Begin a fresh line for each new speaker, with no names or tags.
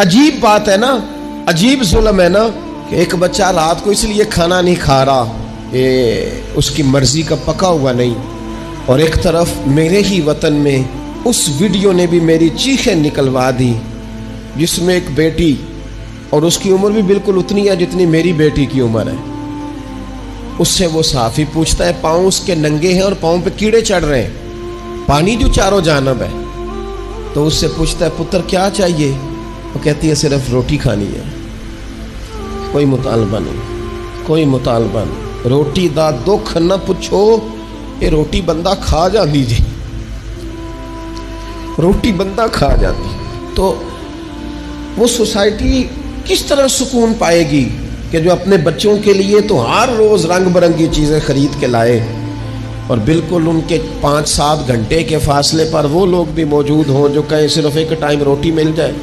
अजीब बात है ना, अजीब जुल्म है ना, कि एक बच्चा रात को इसलिए खाना नहीं खा रहा, ये उसकी मर्ज़ी का पका हुआ नहीं। और एक तरफ़ मेरे ही वतन में उस वीडियो ने भी मेरी चीखें निकलवा दी, जिसमें एक बेटी, और उसकी उम्र भी बिल्कुल उतनी है जितनी मेरी बेटी की उम्र है। उससे वो साफ़ ही पूछता है, पाँव उसके नंगे हैं और पाँव पे कीड़े चढ़ रहे हैं। पानी जो चारों जानब है। तो उससे पूछता है, पुत्र, क्या चाहिए? वो कहती है, सिर्फ़ रोटी खानी है। कोई मुतालबा नहीं, कोई मुतालबा नहीं। रोटी दा दुख न पूछो, ये रोटी बंदा खा जाती जी। रोटी बंदा खा जाती। तो वो सोसाइटी किस तरह सुकून पाएगी कि जो अपने बच्चों के लिए तो हर रोज रंग बिरंगी चीज़ें खरीद के लाए और बिल्कुल उनके पाँच सात घंटे के फासले पर वो लोग भी मौजूद हों जो कहें, सिर्फ़ एक टाइम रोटी मिल जाए।